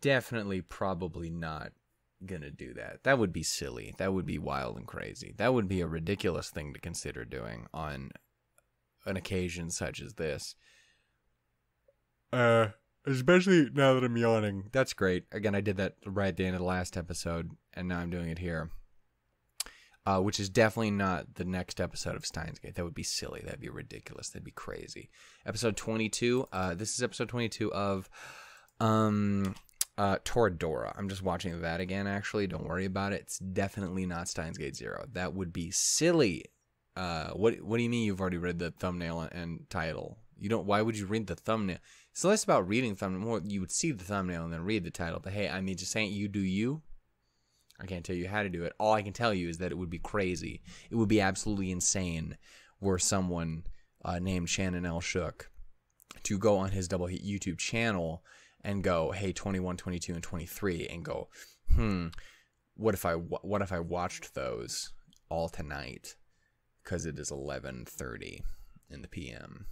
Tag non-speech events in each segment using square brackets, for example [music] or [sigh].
definitely probably not gonna do that. That would be silly. That would be wild and crazy. That would be a ridiculous thing to consider doing on an occasion such as this. Uh, especially now that I'm yawning. That's great. Again, I did that right at the end of the last episode, and now I'm doing it here. Uh, which is definitely not the next episode of Steins Gate. That would be silly. That'd be ridiculous. That'd be crazy. Episode 22. Uh, this is episode 22 of um, uh, Toradora. I'm just watching that again, actually. Don't worry about it. It's definitely not Steins Gate Zero. That would be silly. Uh, what What do you mean you've already read the thumbnail and title? You don't. Why would you read the thumbnail? It's less about reading thumbnail. More, you would see the thumbnail and then read the title. But hey, I mean, just saying you do you. I can't tell you how to do it. All I can tell you is that it would be crazy. It would be absolutely insane were someone uh, named Shannon L. Shook to go on his double hit YouTube channel and go, hey, 21, 22, and 23, and go, hmm, what if I what if I watched those all tonight? Because it is 11:30 in the PM.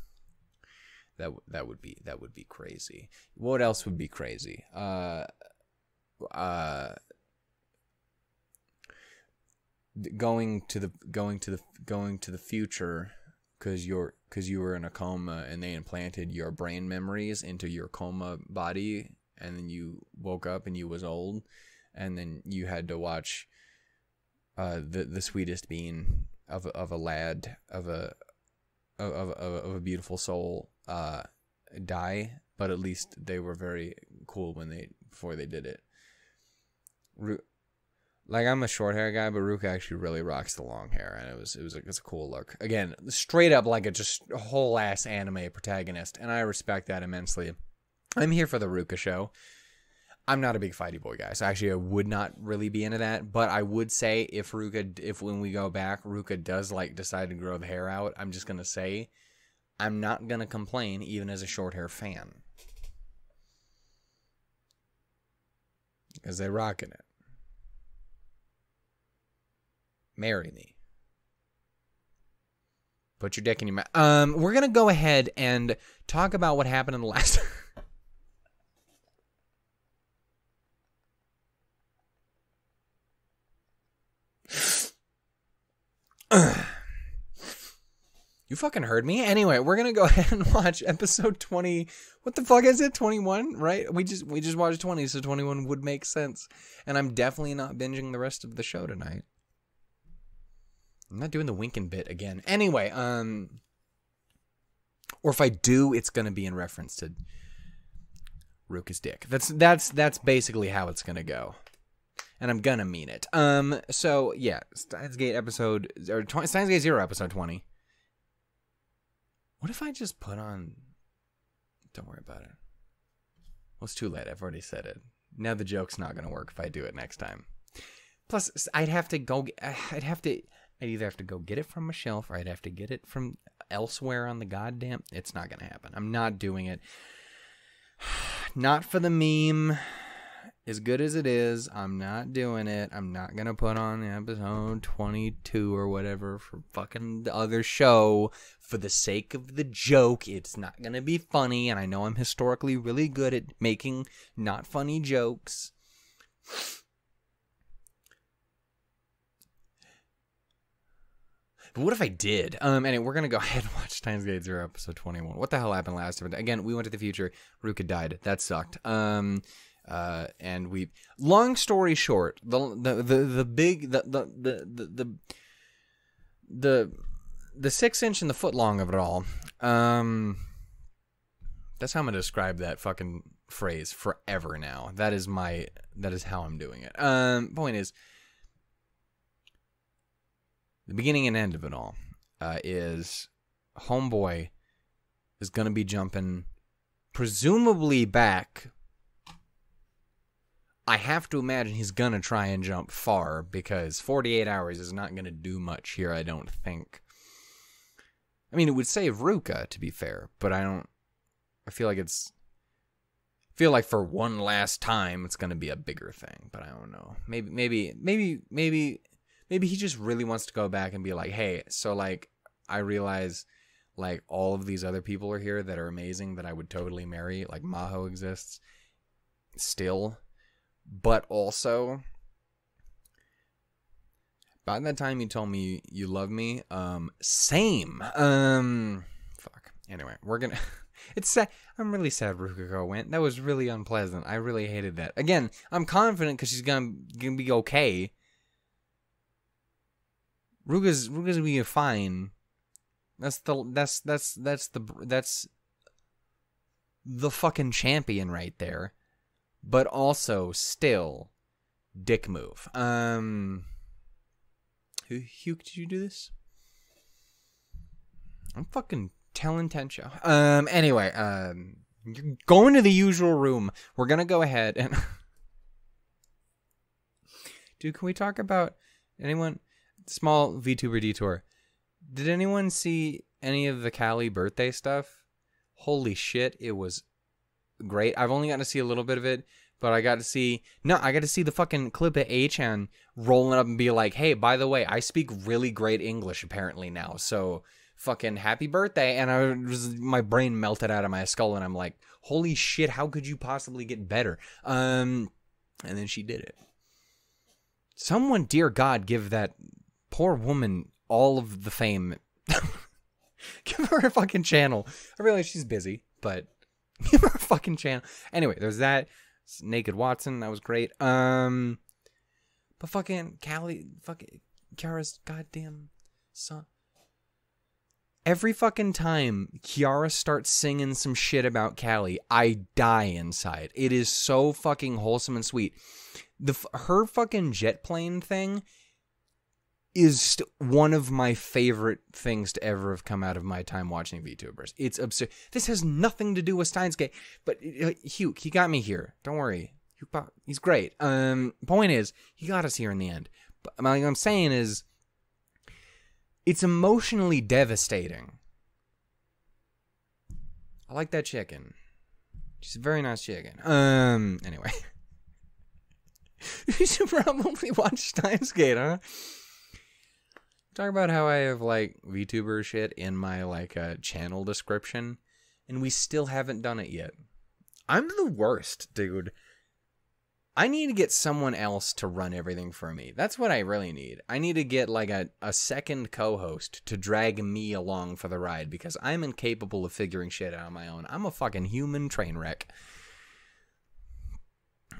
That that would be that would be crazy. What else would be crazy? Uh, uh, going to the going to the going to the future because you're because you were in a coma and they implanted your brain memories into your coma body and then you woke up and you was old and then you had to watch uh, the the sweetest being of a, of a lad of a of, of, of a beautiful soul uh, die but at least they were very cool when they before they did it like I'm a short hair guy, but Ruka actually really rocks the long hair, and it was it was a, it's a cool look. Again, straight up like a just whole ass anime protagonist, and I respect that immensely. I'm here for the Ruka show. I'm not a big fighty boy guy, so actually I would not really be into that. But I would say if Ruka, if when we go back, Ruka does like decide to grow the hair out, I'm just gonna say, I'm not gonna complain, even as a short hair fan, because they're rocking it. Marry me. Put your dick in your mouth. Um, we're gonna go ahead and talk about what happened in the last. [laughs] you fucking heard me. Anyway, we're gonna go [laughs] ahead and watch episode twenty. What the fuck is it? Twenty one, right? We just we just watched twenty, so twenty one would make sense. And I'm definitely not binging the rest of the show tonight. I'm not doing the winking bit again. Anyway, um, or if I do, it's gonna be in reference to Ruka's dick. That's that's that's basically how it's gonna go, and I'm gonna mean it. Um, so yeah, Steins Gate episode or 20, Steins Gate Zero episode twenty. What if I just put on? Don't worry about it. Well, it's too late. I've already said it. Now the joke's not gonna work if I do it next time. Plus, I'd have to go. I'd have to. I'd either have to go get it from a shelf or I'd have to get it from elsewhere on the goddamn. It's not going to happen. I'm not doing it. [sighs] Not for the meme. As good as it is, I'm not doing it. I'm not going to put on episode 22 or whatever for fucking the other show for the sake of the joke. It's not going to be funny. And I know I'm historically really good at making not funny jokes. But what if I did? Um, anyway, we're gonna go [laughs] ahead and watch Steins Gate Zero, episode twenty-one. What the hell happened last time? Again, we went to the future. Ruka died. That sucked. Um, uh, and we. Long story short, the the the, the big the the the the the, the, the six inch and the foot long of it all. Um, that's how I'm gonna describe that fucking phrase forever now. That is my that is how I'm doing it. Um, point is the beginning and end of it all uh, is homeboy is going to be jumping presumably back. I have to imagine he's going to try and jump far because 48 hours is not going to do much here i don't think. I mean it would save ruka to be fair but i don't i feel like it's I feel like for one last time it's going to be a bigger thing but i don't know. Maybe maybe maybe maybe maybe he just really wants to go back and be like, hey, so like I realize like all of these other people are here that are amazing that I would totally marry. Like Maho exists. still, but also by that time you told me you love me, um, same. Um, fuck. Anyway, we're gonna. [laughs] It's sad. I'm really sad Ruka went. That was really unpleasant. I really hated that. Again, I'm confident because she's gonna gonna be okay. Ruka's Ruka's gonna be fine. That's the that's that's that's the that's the fucking champion right there. But also still dick move. Um who Hugh did you do this? I'm fucking telling Tencho. Um anyway, um you're going to the usual room. We're gonna go ahead and [laughs] Dude, can we talk about anyone small VTuber detour? Did anyone see any of the Cali birthday stuff? Holy shit, it was great. I've only gotten to see a little bit of it, but I got to see no, I got to see the fucking clip of Achan rolling up and be like, "Hey, by the way, I speak really great English apparently now." So fucking happy birthday and I was my brain melted out of my skull and I'm like, "Holy shit, how could you possibly get better?" Um and then she did it. Someone, dear God, give that poor woman all of the fame. [laughs] give her a fucking channel. I realize she's busy, but [laughs] give her a fucking channel. Anyway, there's that. Naked Watson, that was great. Um, but fucking Callie, fucking Kiara's goddamn son. Every fucking time Kiara starts singing some shit about Callie, I die inside. It is so fucking wholesome and sweet. The her fucking jet plane thing is one of my favorite things to ever have come out of my time watching VTubers. It's absurd. This has nothing to do with Steins Gate, but uh, Hugh, he got me here. Don't worry. He's great. Um, point is, he got us here in the end. But like I'm saying is, it's emotionally devastating. I like that chicken. She's a very nice chicken. Um, anyway. you should probably watch Steins Gate, huh? Talk about how I have like VTuber shit in my like uh, channel description, and we still haven't done it yet. I'm the worst, dude. I need to get someone else to run everything for me. That's what I really need. I need to get like a, a second co host to drag me along for the ride because I'm incapable of figuring shit out on my own. I'm a fucking human train wreck.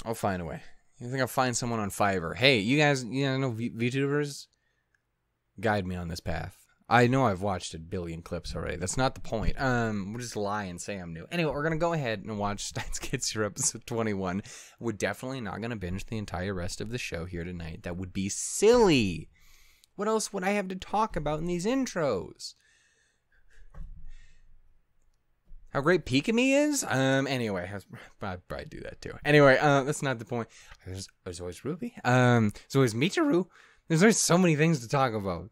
I'll find a way. You think I'll find someone on Fiverr? Hey, you guys, you know VTubers? Guide me on this path. I know I've watched a billion clips already. That's not the point. Um, we'll just lie and say I'm new. Anyway, we're gonna go ahead and watch [laughs] Steins Gate Zero episode 21. We're definitely not gonna binge the entire rest of the show here tonight. That would be silly. What else would I have to talk about in these intros? How great Pikamee is? Um, anyway, I'd probably do that too. Anyway, uh, that's not the point. There's, there's always Ruby. Um, there's always Michiru. There's always so many things to talk about.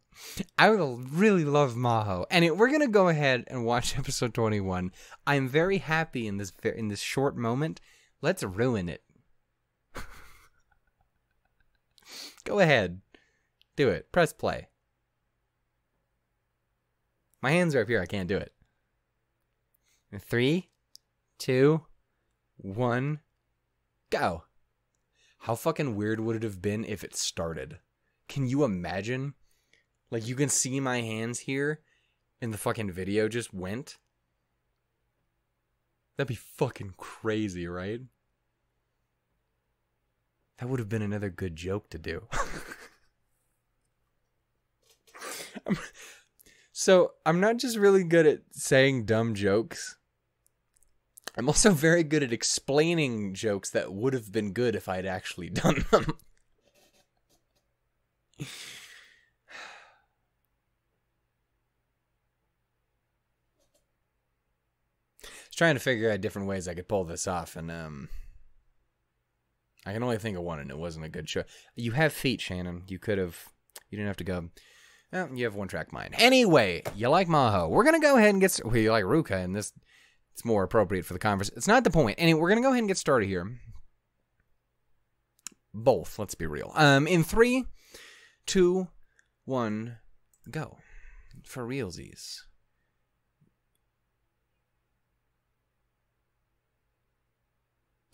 I really love Maho, and we're gonna go ahead and watch [laughs] episode 21. I'm very happy in this in this short moment. Let's ruin it. [laughs] go ahead, do it. Press play. My hands are up here. I can't do it. Three, two, one, go. How fucking weird would it have been if it started? Can you imagine? Like you can see my hands here and the fucking video just went. That'd be fucking crazy, right? That would have been another good joke to do. [laughs] so, I'm not just really good at saying dumb jokes. I'm also very good at explaining jokes that would have been good if I'd actually done them. [laughs] [sighs] I was trying to figure out different ways I could pull this off, and um, I can only think of one, and it wasn't a good show. You have feet, Shannon. You could have. You didn't have to go. You have one track mind. Anyway, you like Maho. We're gonna go ahead and get. Well, you like Ruka, and this it's more appropriate for the conversation. It's not the point. Anyway, we're gonna go ahead and get started here. Both. Let's be real. Um, in three, two, one, go. For realsies.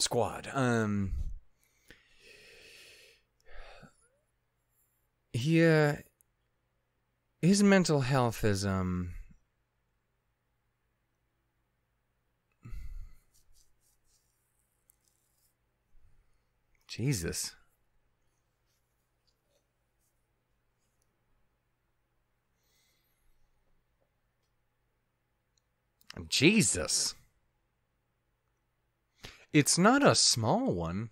squad. Um, he, uh, his mental health is, um, Jesus. Jesus. It's not a small one.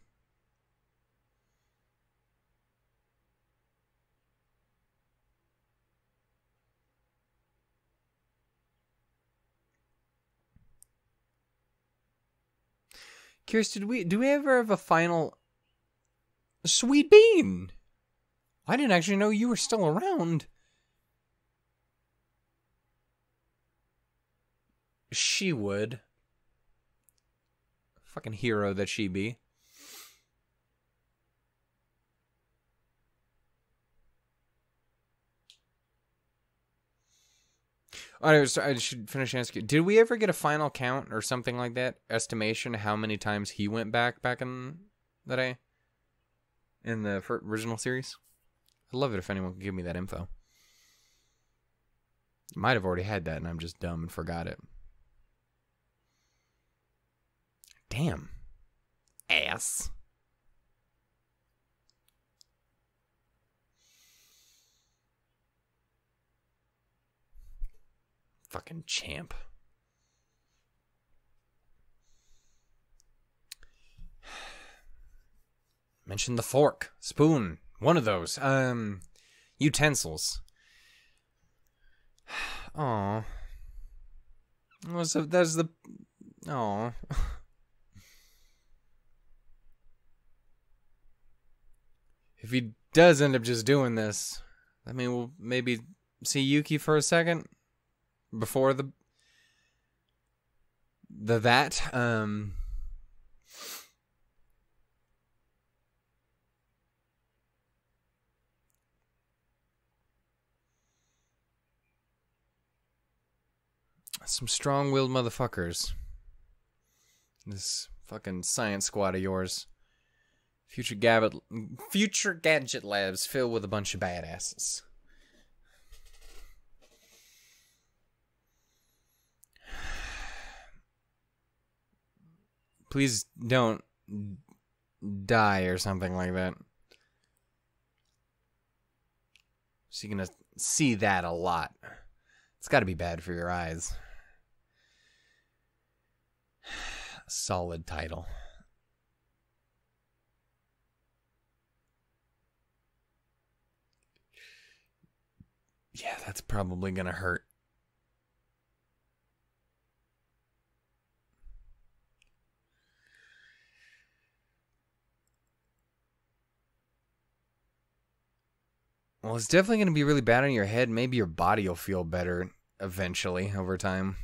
Curious, did we do we ever have a final Sweet Bean? I didn't actually know you were still around. She would. Fucking hero that she be. I should finish asking. Did we ever get a final count or something like that? Estimation how many times he went back back in the day in the original series? I'd love it if anyone could give me that info. Might have already had that, and I'm just dumb and forgot it. Damn. Ass. Fucking champ. Mention the fork, spoon, one of those. Um, utensils. [sighs] Oh, so that's the. Oh. [laughs] if he does end up just doing this, I mean, we'll maybe see Yuki for a second before the the that um some strong-willed motherfuckers. This fucking science squad of yours future gadget future gadget labs filled with a bunch of badasses Please don't die or something like that. So you're gonna see that a lot. It's got to be bad for your eyes. [sighs] Solid title. Yeah, that's probably gonna hurt. Well, it's definitely going to be really bad on your head. Maybe your body will feel better eventually over time.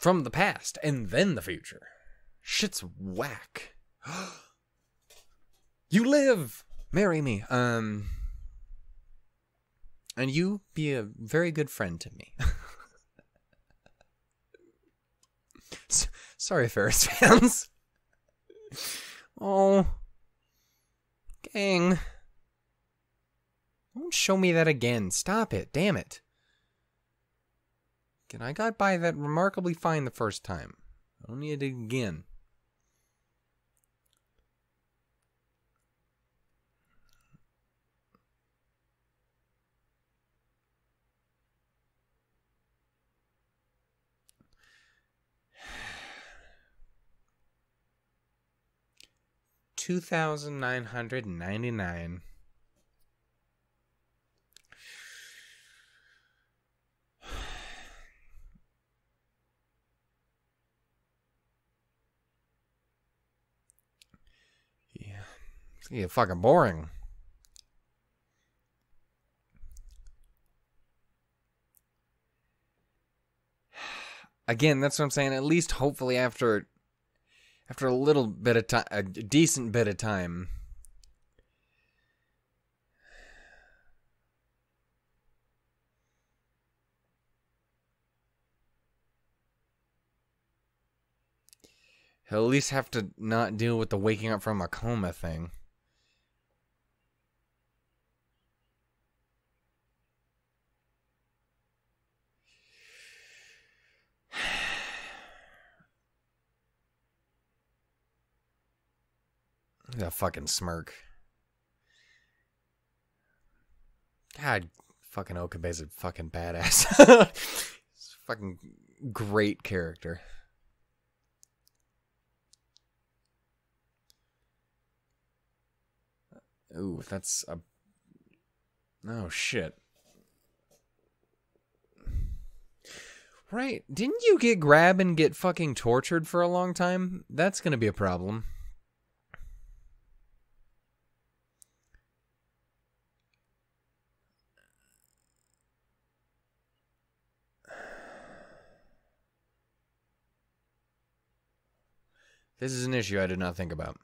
From the past and then the future. Shit's whack. [gasps] you live. Marry me. Um and you be a very good friend to me. [laughs] Sorry, Ferris [laughs] fans. oh. Gang. Don't show me that again. Stop it. Damn it. Again, I got by that remarkably fine the first time. I don't need it again. [sighs] Two thousand nine hundred ninety nine. Yeah, fucking boring. Again, that's what I'm saying. At least hopefully after after a little bit of time, a decent bit of time. He'll at least have to not deal with the waking up from a coma thing. Fucking smirk. God, fucking Okabe's a fucking badass. [laughs] Fucking great character. Ooh, that's a. Oh shit. Right. Didn't you get grab and get fucking tortured for a long time? That's gonna be a problem. This is an issue I did not think about.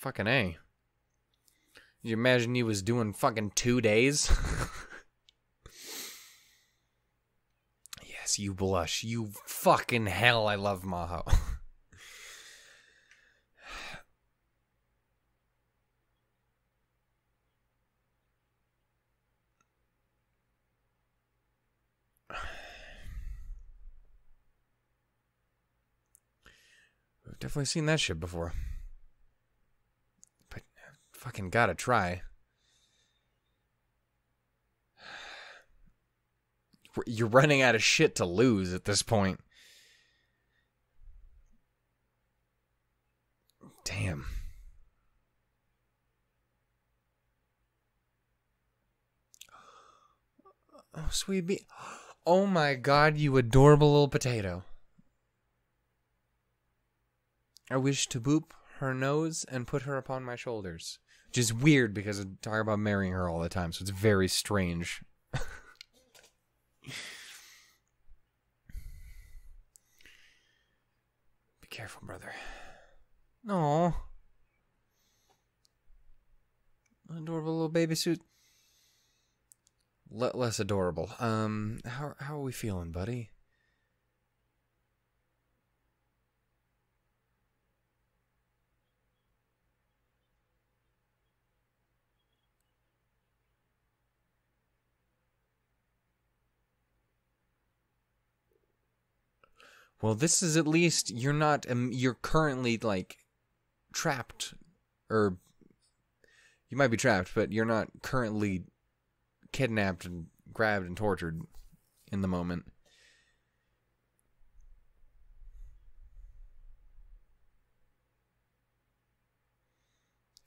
Fucking A. You imagine he was doing fucking two days? [laughs] yes, you blush. You fucking hell, I love Maho. [sighs] Definitely seen that shit before. Fucking gotta try. You're running out of shit to lose at this point. Damn. Oh, sweet. Oh my god, you adorable little potato. I wish to boop her nose and put her upon my shoulders. Which is weird because I talk about marrying her all the time, so it's very strange. Be careful, brother. No. Adorable little baby suit. Le- less adorable. Um, how how are we feeling, buddy? Well, this is at least you're not um, you're currently like trapped or you might be trapped, but you're not currently kidnapped and grabbed and tortured in the moment.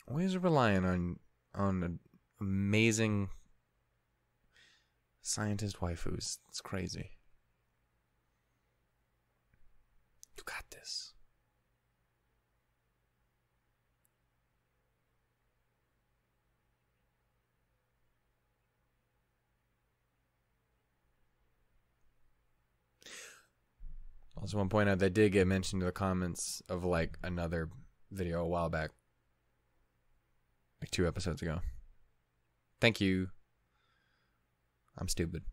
Always relying on on amazing scientist waifus. It's crazy. You got this. Also, want to point out that did get mentioned in the comments of like another video a while back, like two episodes ago. Thank you. I'm stupid.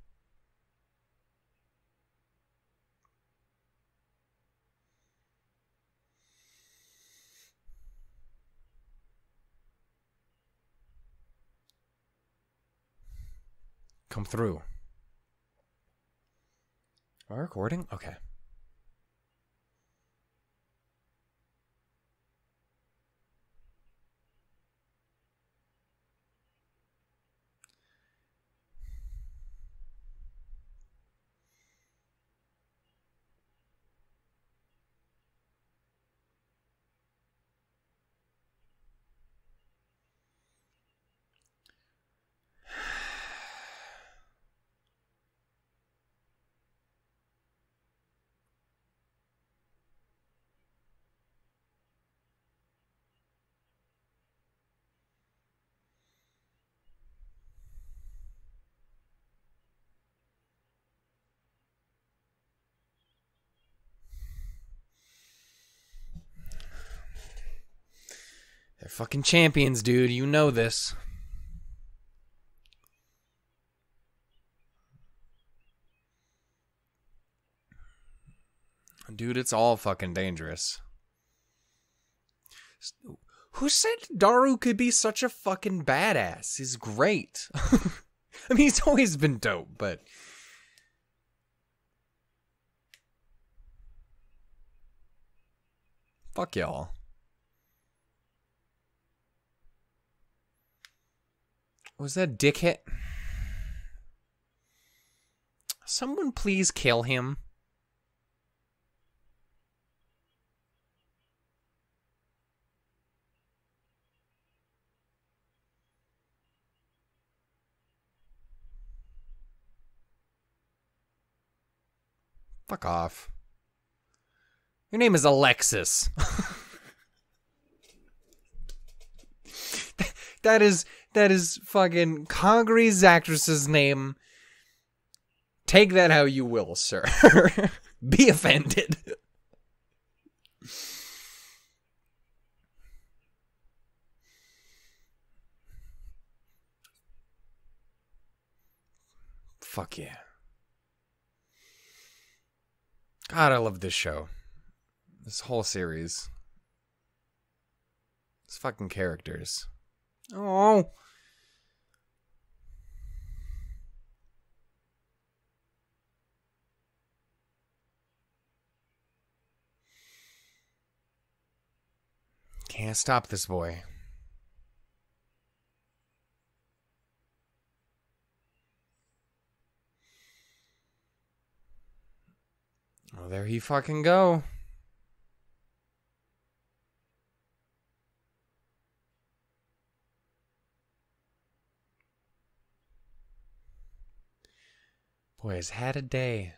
Come through. Am I recording? Okay. Fucking champions, dude. You know this. Dude, it's all fucking dangerous. Who said Daru could be such a fucking badass? He's great. [laughs] I mean, he's always been dope, but. Fuck y'all. Was that dickhead? Someone please kill him. Fuck off. Your name is Alexis. [laughs] that is that is fucking Kagari's actress's name. Take that how you will, sir. [laughs] Be offended. Fuck yeah. God, I love this show. This whole series. These fucking characters. Oh. Can't stop this boy. Oh, there he fucking go. Boy, has had a day.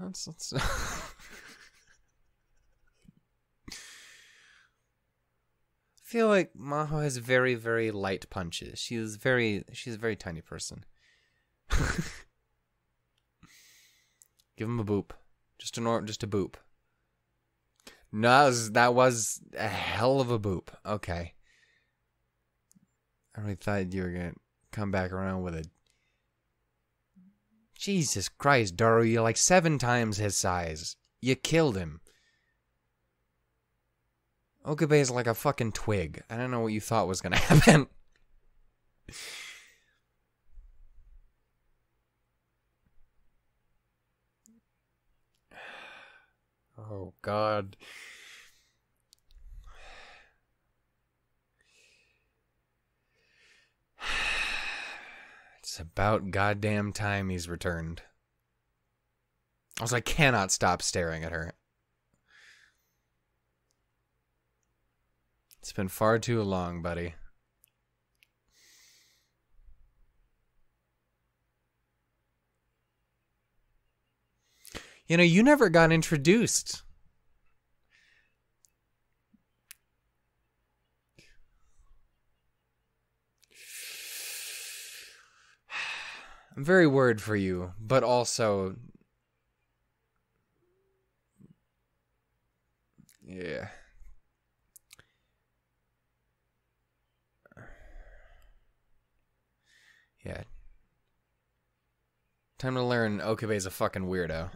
That's, that's [laughs] I feel like Maho has very, very light punches. She is very, she's a very tiny person. [laughs] Give him a boop, just a nor- just a boop. No, that was, that was a hell of a boop. Okay, I really thought you were gonna come back around with a Jesus Christ, Daru, you're like seven times his size. You killed him. Okabe is like a fucking twig. I don't know what you thought was gonna [laughs] happen. [sighs] oh god. About goddamn time he's returned. Also, I cannot stop staring at her. It's been far too long, buddy. You know, you never got introduced. I'm very worried for you, but also. Yeah. Yeah. Time to learn Okabe's a fucking weirdo.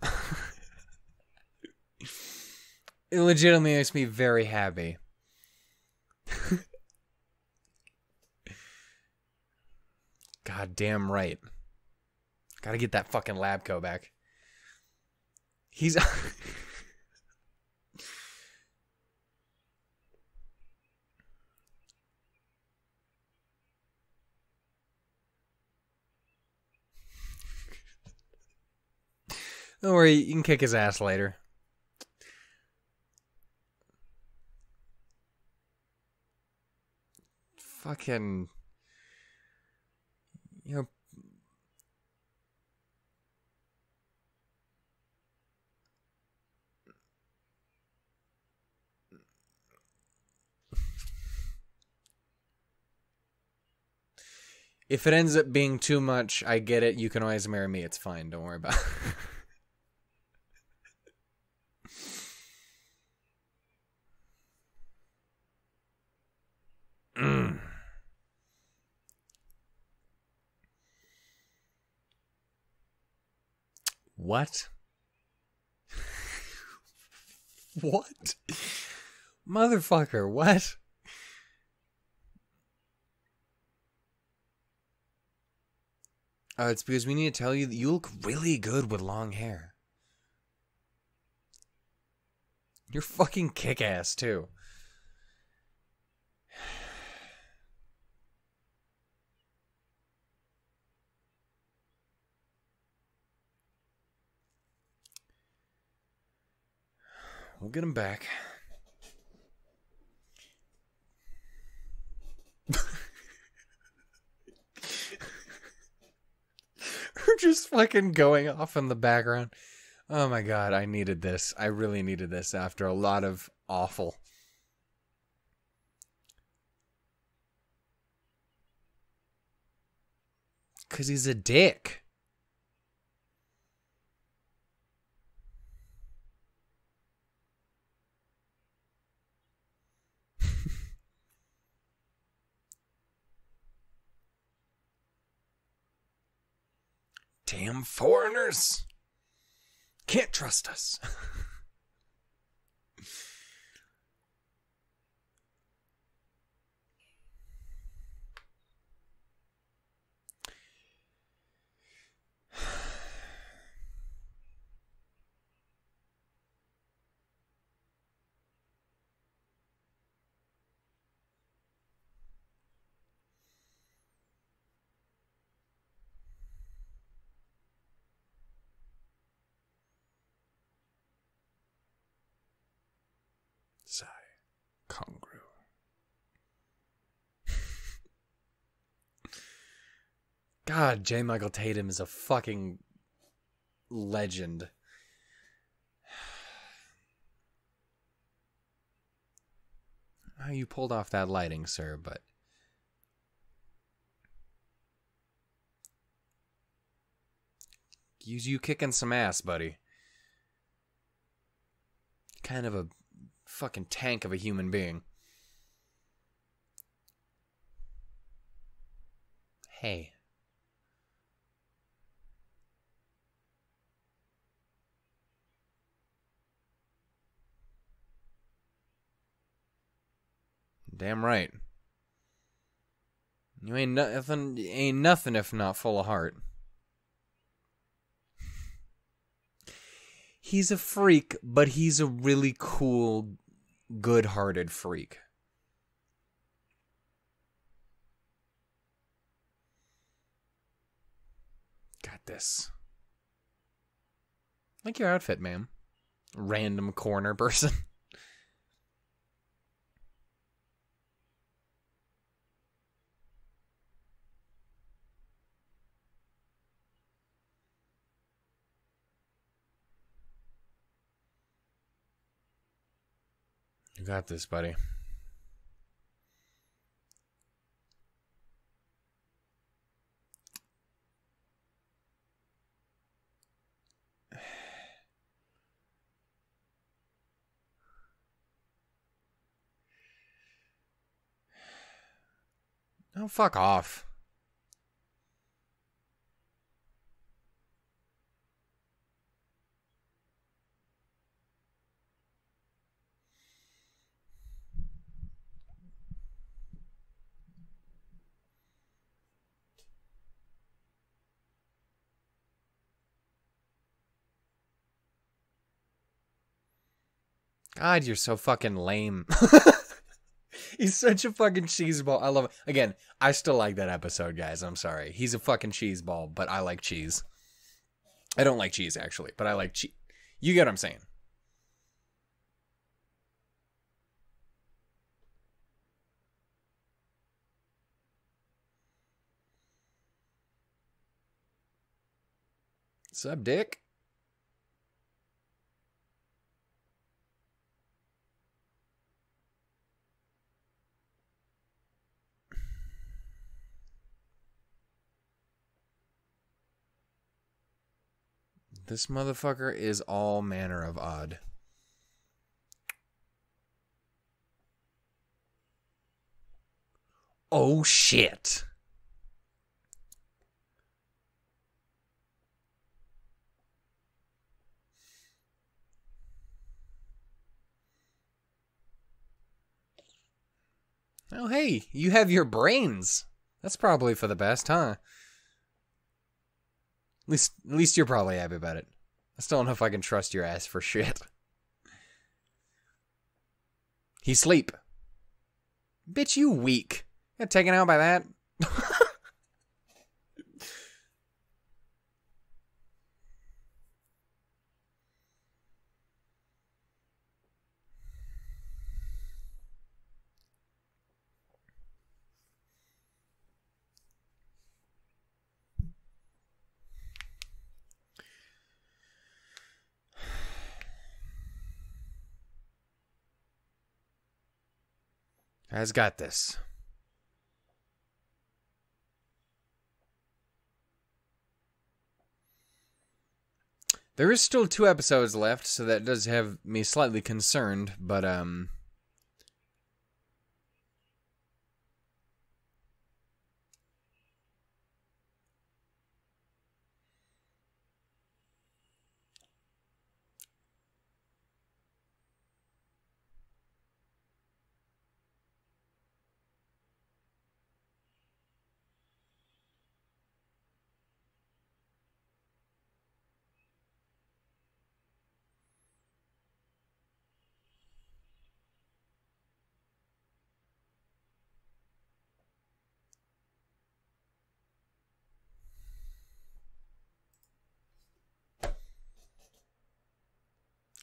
[laughs] it legitimately makes me very happy. [laughs] God damn right. Gotta get that fucking lab coat back. He's. [laughs] Don't worry, you can kick his ass later. Fucking. You know. If it ends up being too much, I get it. You can always marry me. It's fine. Don't worry about it. Mm. [clears throat] What? [laughs] what? Motherfucker, what? Uh, it's because we need to tell you that you look really good with long hair. You're fucking kick ass, too. We'll get him back. We're [laughs] just fucking going off in the background. Oh my god, I needed this. I really needed this after a lot of awful. Because he's a dick. Damn foreigners. Can't trust us. [laughs] God, J. Michael Tatum is a fucking legend. [sighs] You pulled off that lighting, sir, but use you kicking some ass, buddy. Kind of a fucking tank of a human being. Hey. Damn right. You ain't nothing ain't nothing if not full of heart. [laughs] He's a freak, but he's a really cool, good-hearted freak. Got this. Like your outfit, ma'am. Random corner person. [laughs] You got this, buddy. [sighs] Oh, fuck off. God, you're so fucking lame. [laughs] [laughs] He's such a fucking cheeseball. I love it. Again, I still like that episode, guys. I'm sorry. He's a fucking cheeseball, but I like cheese. I don't like cheese actually, but I like cheese. You get what I'm saying? What's up, Dick? This motherfucker is all manner of odd. Oh shit. Oh hey, you have your brains. That's probably for the best, huh? At least, at least you're probably happy about it. I still don't know if I can trust your ass for shit. He sleep. Bitch, you weak. Got taken out by that. [laughs] Has got this. There is still two episodes left, so that does have me slightly concerned, but um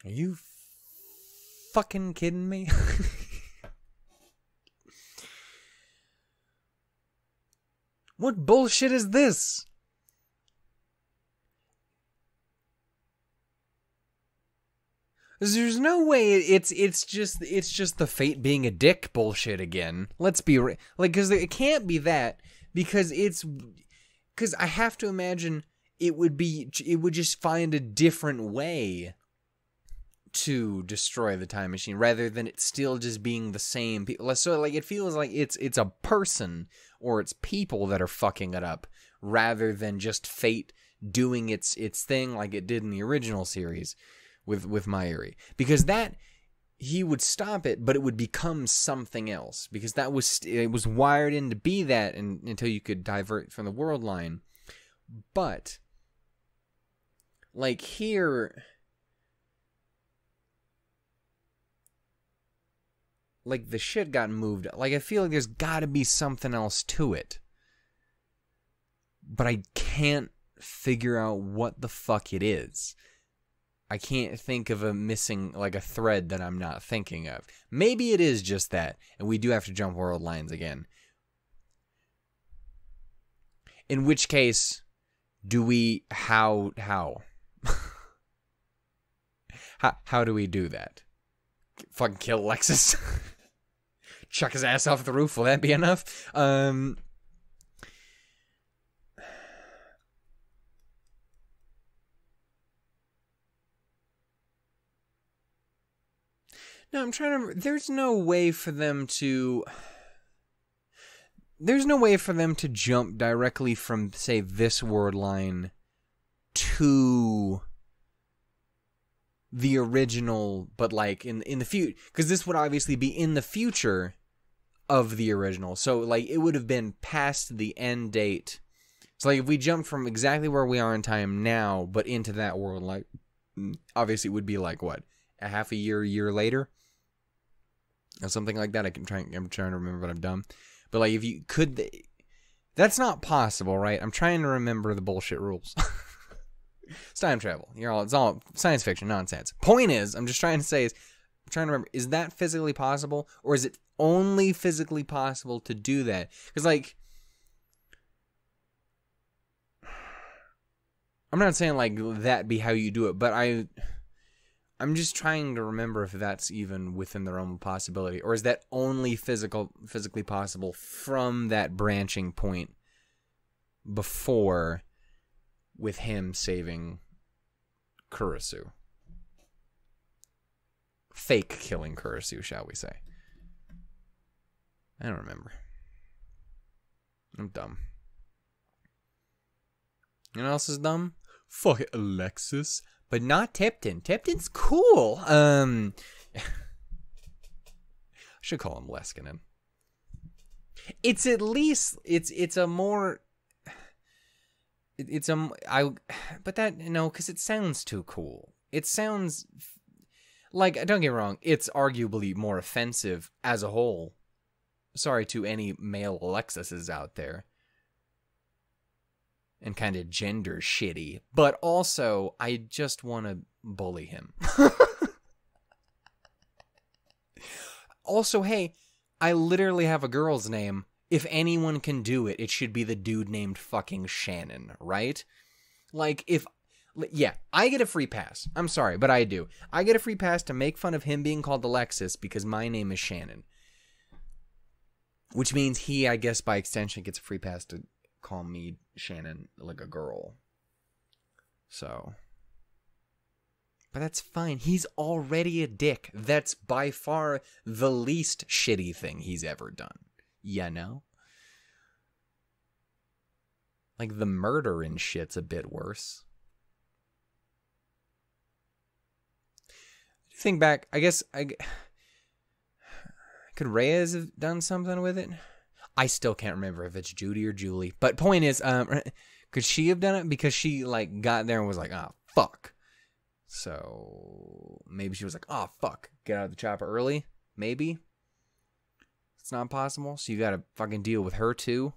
Are you fucking kidding me? [laughs] what bullshit is this? There's no way it's it's just it's just the fate being a dick bullshit again. Let's be like cuz it can't be that because it's cuz I have to imagine it would be it would just find a different way to destroy the time machine rather than it still just being the same people. So like it feels like it's it's a person or it's people that are fucking it up rather than just fate doing its its thing like it did in the original series with with Mayuri. Because that he would stop it, but it would become something else because that was it was wired in to be that and, until you could divert from the world line. But like here like the shit got moved. Like I feel like there's got to be something else to it. But I can't figure out what the fuck it is. I can't think of a missing like a thread that I'm not thinking of. Maybe it is just that and we do have to jump world lines again. In which case do we how how [laughs] how, how do we do that? fucking kill Alexis. [laughs] Chuck his ass off the roof. Will that be enough? Um. No, I'm trying to. There's no way for them to. There's no way for them to jump directly from, say, this world line to the original, but like in in the future, because this would obviously be in the future of the original. So like it would have been past the end date. So like if we jumped from exactly where we are in time now, but into that world, like mm, obviously it would be like what a half a year, a year later, or something like that. I can try. I'm trying to remember what I've done, but like if you could, that's not possible, right? I'm trying to remember the bullshit rules. [laughs] it's time travel. You're all it's all science fiction nonsense. Point is, I'm just trying to say is trying to remember is that physically possible or is it only physically possible to do that? Cuz like I'm not saying like that be how you do it, but I I'm just trying to remember if that's even within the realm of possibility or is that only physical physically possible from that branching point before with him saving Kurisu. Fake killing Kurisu, shall we say. I don't remember. I'm dumb. You know what else is dumb? Fuck it, Alexis. But not Tipton. Tipton's cool. Um I should call him Leskinen. It's at least it's it's a more it's a I but that no cuz it sounds too cool. It sounds like don't get me wrong, it's arguably more offensive as a whole. Sorry to any male Alexis's out there. And kind of gender shitty, but also I just want to bully him. [laughs] also, hey, I literally have a girl's name if anyone can do it, it should be the dude named fucking Shannon, right? Like, if. Yeah, I get a free pass. I'm sorry, but I do. I get a free pass to make fun of him being called Alexis because my name is Shannon. Which means he, I guess, by extension, gets a free pass to call me Shannon like a girl. So. But that's fine. He's already a dick. That's by far the least shitty thing he's ever done. You know? Like the murder and shit's a bit worse. Think back, I guess I [sighs] could Reyes have done something with it. I still can't remember if it's Judy or Julie. But point is, um, [laughs] could she have done it because she like got there and was like, "Ah, oh, fuck." So maybe she was like, "Oh fuck, get out of the chopper early." Maybe it's not possible. So you got to fucking deal with her too.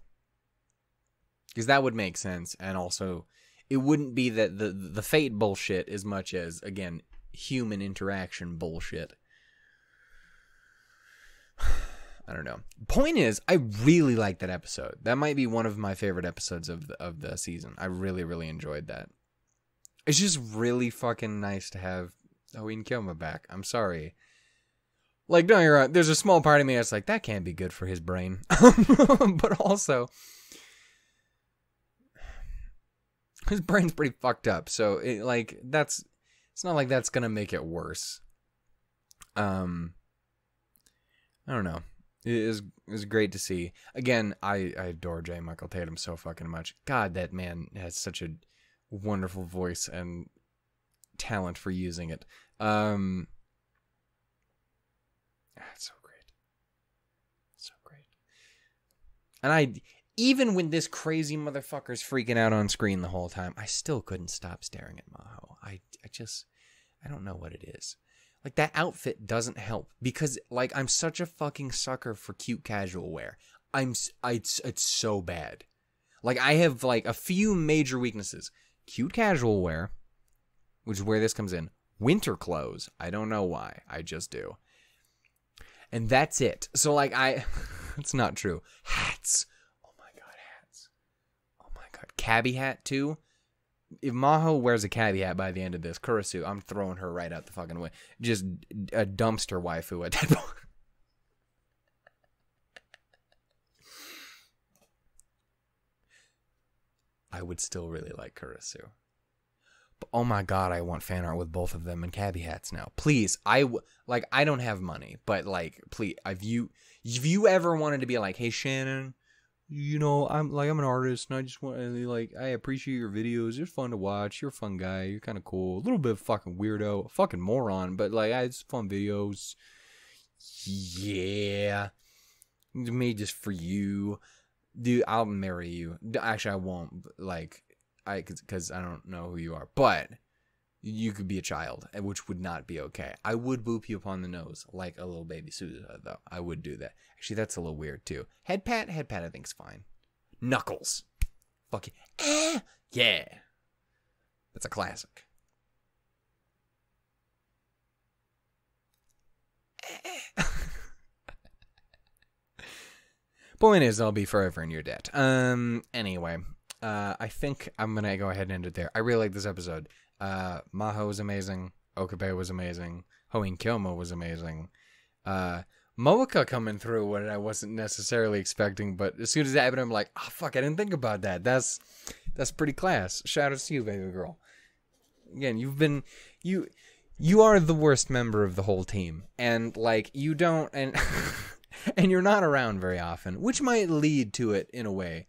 Because that would make sense. And also, it wouldn't be that the, the fate bullshit as much as, again, human interaction bullshit. [sighs] I don't know. Point is, I really like that episode. That might be one of my favorite episodes of the, of the season. I really, really enjoyed that. It's just really fucking nice to have Hououin Kyouma back. I'm sorry. Like, no, you're right. There's a small part of me that's like, that can't be good for his brain. [laughs] but also, [sighs] his brain's pretty fucked up. So, it, like, that's, it's not like that's gonna make it worse. Um, I don't know. It is was great to see. Again, I, I adore J. Michael Tatum so fucking much. God, that man has such a wonderful voice and talent for using it. Um, it's so great. So great. And I even when this crazy motherfucker's freaking out on screen the whole time, I still couldn't stop staring at Maho. I I just I don't know what it is. Like that outfit doesn't help because like I'm such a fucking sucker for cute casual wear. I'm I, it's it's so bad. Like I have like a few major weaknesses. Cute casual wear, which is where this comes in. Winter clothes. I don't know why. I just do and that's it. So like I, [laughs] it's not true. Hats. Oh my god, hats. Oh my god, cabbie hat too. If Maho wears a caveat by the end of this, Kurisu, I'm throwing her right out the fucking way. Just a dumpster waifu at that point. I would still really like Kurisu. But oh my god, I want fan art with both of them in and hats now. Please, I w- like I don't have money, but like please, if you if you ever wanted to be like, "Hey Shannon, you know, I'm like I'm an artist and I just want to like I appreciate your videos. You're fun to watch. You're a fun guy. You're kind of cool. A little bit of fucking weirdo, fucking moron, but like I it's fun videos. Yeah, made just for you, dude. I'll marry you. Actually, I won't. Like I because I don't know who you are, but you could be a child, which would not be okay. I would boop you upon the nose like a little baby Susa, though. I would do that. Actually, that's a little weird too. Head pat, head pat, I think's fine. Knuckles, fuck you. Eh, yeah, that's a classic. [laughs] Point is, I'll be forever in your debt. Um. Anyway, uh, I think I'm gonna go ahead and end it there. I really like this episode. Uh, Maho was amazing. Okabe was amazing. Hououin Kyouma was amazing. Uh, Moeka coming through what I wasn't necessarily expecting, but as soon as it happened, I'm like, oh fuck, I didn't think about that. That's that's pretty class. Shout out to you, baby girl. Again, you've been you you are the worst member of the whole team, and like you don't and [laughs] and you're not around very often, which might lead to it in a way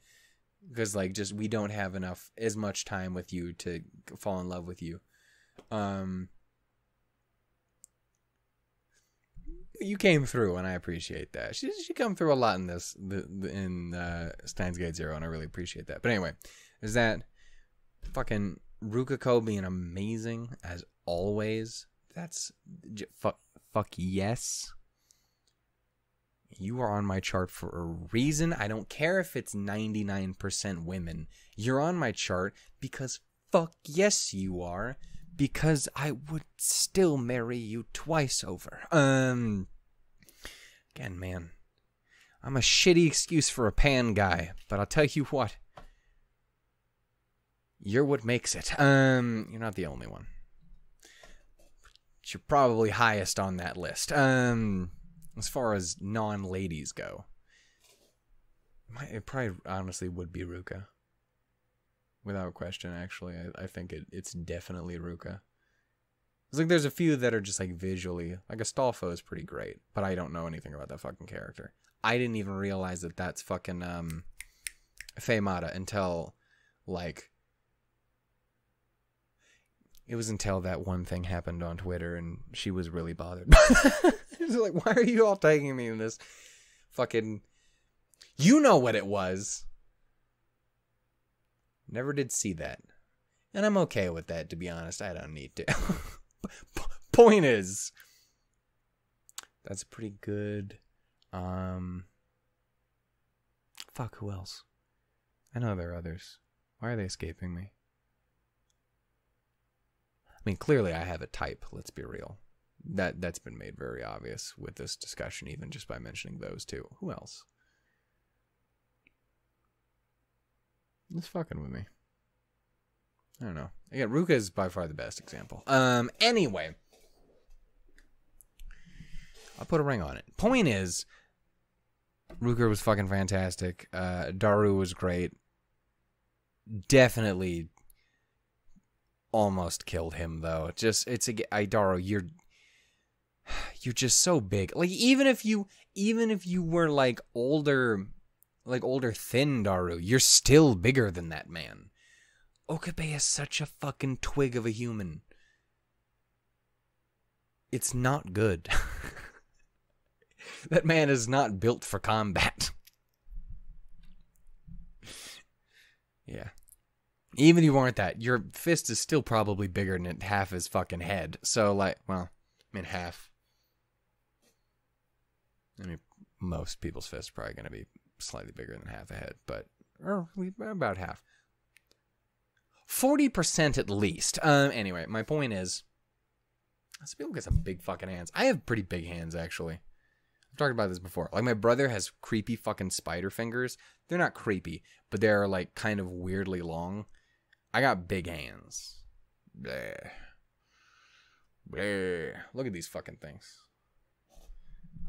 because like just we don't have enough as much time with you to fall in love with you. Um you came through and i appreciate that. She, she come through a lot in this the, the in uh steins gate zero and i really appreciate that. But anyway is that fucking rukako being amazing as always? That's fuck fuck yes you are on my chart for a reason. I don't care if it's 99% women. You're on my chart because fuck yes, you are. Because I would still marry you twice over. Um, again, man, I'm a shitty excuse for a pan guy, but I'll tell you [laughs] what. You're what makes it. Um, you're not the only one. But you're probably highest on that list. Um, as far as non ladies go. It probably honestly would be Ruka. Without question, actually. I, I think it, it's definitely Ruka. It's like there's a few that are just like visually, like Astolfo is pretty great, but I don't know anything about that fucking character. I didn't even realize that that's fucking um, Mata until like it was until that one thing happened on Twitter and she was really bothered. [laughs] She's like, why are you all tagging me in this fucking. You know what it was. Never did see that. And I'm okay with that, to be honest. I don't need to. [laughs] Point is, that's pretty good. Um, fuck, who else? I know there are others. Why are they escaping me? I mean, clearly I have a type, let's be real that that's been made very obvious with this discussion, even just by mentioning those two. Who else? It's fucking with me. I don't know. Again, Ruka is by far the best example. Um. Anyway, I'll put a ring on it. Point is, Ruka was fucking fantastic. Uh, Daru was great. Definitely almost killed him though. Just it's a Daru, you're you're just so big. Like even if you even if you were like older like older thin Daru, you're still bigger than that man. Okabe is such a fucking twig of a human. It's not good. [laughs] that man is not built for combat. [laughs] yeah. Even if you weren't that, your fist is still probably bigger than half his fucking head. So like, well, I mean half. I mean, most people's fists are probably going to be slightly bigger than half a head, but about half. 40% at least. Um, anyway, my point is, some people get some big fucking hands. I have pretty big hands, actually. I've talked about this before. Like, my brother has creepy fucking spider fingers. They're not creepy, but they're, like, kind of weirdly long. I got big hands. Bleh. Bleh. Look at these fucking things.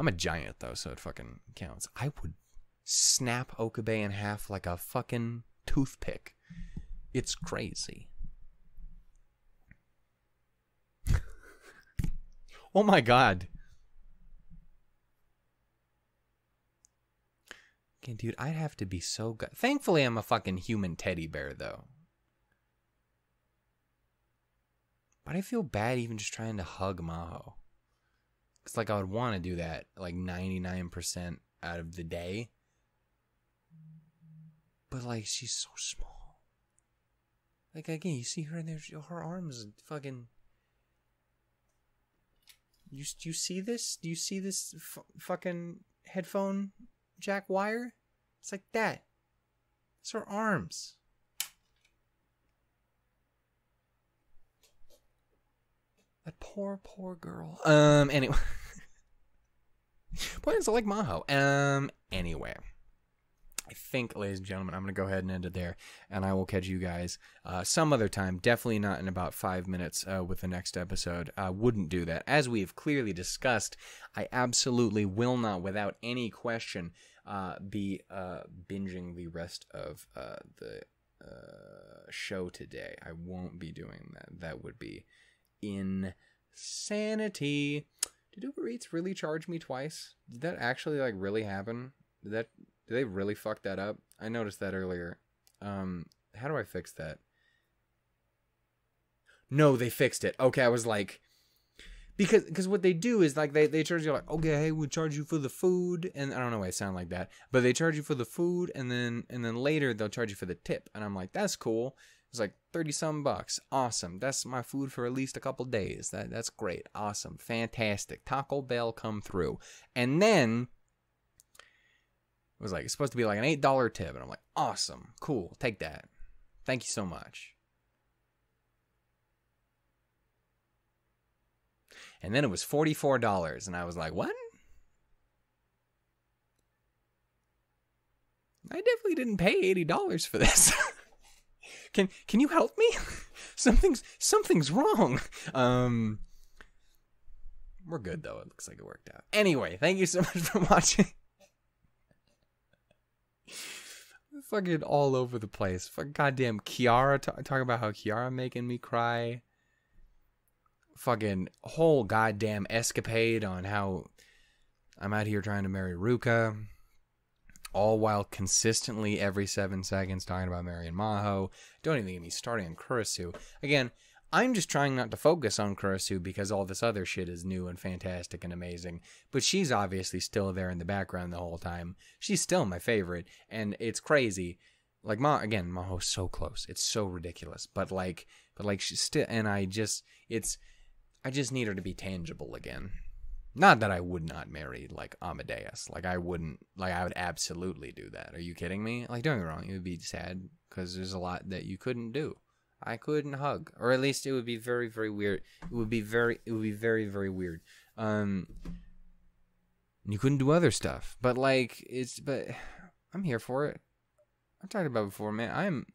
I'm a giant though, so it fucking counts. I would snap Okabe in half like a fucking toothpick. It's crazy. [laughs] oh my god. Okay, dude, I'd have to be so good. Thankfully, I'm a fucking human teddy bear, though. But I feel bad even just trying to hug Maho. It's like I would want to do that like 99% out of the day. But like she's so small. Like again, you see her in there, her arms fucking. You you see this? Do you see this f- fucking headphone jack wire? It's like that. It's her arms. That poor, poor girl. Um, anyway. [laughs] Point is, I like Maho. Um, anyway. I think, ladies and gentlemen, I'm going to go ahead and end it there, and I will catch you guys uh, some other time. Definitely not in about five minutes uh, with the next episode. I wouldn't do that. As we have clearly discussed, I absolutely will not, without any question, uh, be uh, binging the rest of uh, the uh, show today. I won't be doing that. That would be insanity. Did Uber Eats really charge me twice? Did that actually like really happen? Did that did they really fuck that up? I noticed that earlier. Um, how do I fix that? No, they fixed it. Okay, I was like, because because what they do is like they, they charge you like okay hey we charge you for the food and I don't know why I sound like that but they charge you for the food and then and then later they'll charge you for the tip and I'm like that's cool it's like 30 some bucks. Awesome. That's my food for at least a couple days. That that's great. Awesome. Fantastic. Taco Bell come through. And then it was like it's supposed to be like an eight dollar tip, and I'm like, awesome, cool, take that. Thank you so much. And then it was forty four dollars, and I was like, what? I definitely didn't pay eighty dollars for this. [laughs] can can you help me? [laughs] something's something's wrong. Um, we're good though. It looks like it worked out. Anyway, thank you so [laughs] much for watching [laughs] fucking all over the place. Fucking goddamn Kiara t- talking about how Kiara making me cry. Fucking whole goddamn escapade on how I'm out here trying to marry Ruka. All while consistently every seven seconds talking about Marion Maho. Don't even get me starting on Kurisu. Again, I'm just trying not to focus on Kurisu because all this other shit is new and fantastic and amazing. But she's obviously still there in the background the whole time. She's still my favorite, and it's crazy. Like Ma again, Maho's so close. It's so ridiculous. But like but like she's still and I just it's I just need her to be tangible again. Not that I would not marry like Amadeus. Like I wouldn't like I would absolutely do that. Are you kidding me? Like don't get me wrong, it would be sad because there's a lot that you couldn't do. I couldn't hug, or at least it would be very, very weird. It would be very, it would be very, very weird. Um, you couldn't do other stuff, but like it's, but [sighs] I'm here for it. I talked about before, man. I'm.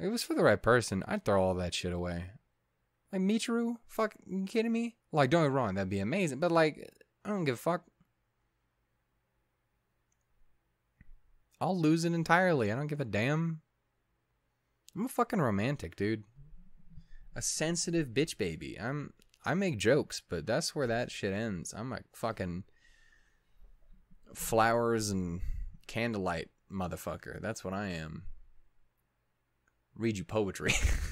It was for the right person. I'd throw all that shit away. Like Michiru, fuck, you kidding me? Like, don't get wrong, that'd be amazing. But like, I don't give a fuck. I'll lose it entirely. I don't give a damn. I'm a fucking romantic, dude. A sensitive bitch baby. I'm I make jokes, but that's where that shit ends. I'm a fucking flowers and candlelight motherfucker. That's what I am. Read you poetry. [laughs]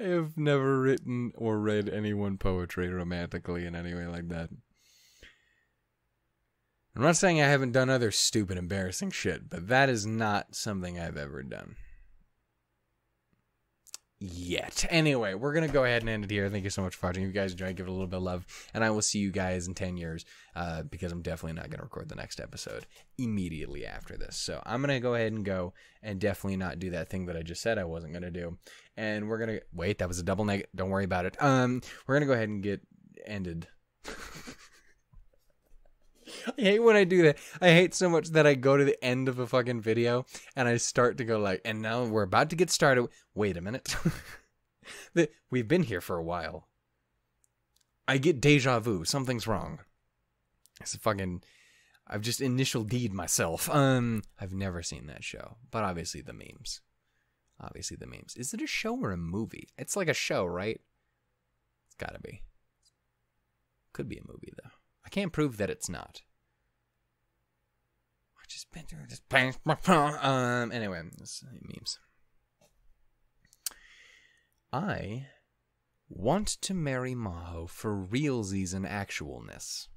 I have never written or read anyone poetry romantically in any way like that. I'm not saying I haven't done other stupid, embarrassing shit, but that is not something I've ever done. Yet. Anyway, we're going to go ahead and end it here. Thank you so much for watching. If you guys enjoyed, give it a little bit of love. And I will see you guys in 10 years uh, because I'm definitely not going to record the next episode immediately after this. So I'm going to go ahead and go and definitely not do that thing that I just said I wasn't going to do. And we're going to wait, that was a double negative. Don't worry about it. Um, We're going to go ahead and get ended. [laughs] I hate when I do that. I hate so much that I go to the end of a fucking video and I start to go like, and now we're about to get started. Wait a minute. [laughs] we've been here for a while. I get deja vu. Something's wrong. It's a fucking. I've just Initial D'd myself. Um, I've never seen that show, but obviously the memes. Obviously the memes. Is it a show or a movie? It's like a show, right? It's gotta be. Could be a movie though. I can't prove that it's not. I just been through this. Um. Anyway, memes. I want to marry Maho for realsies and actualness.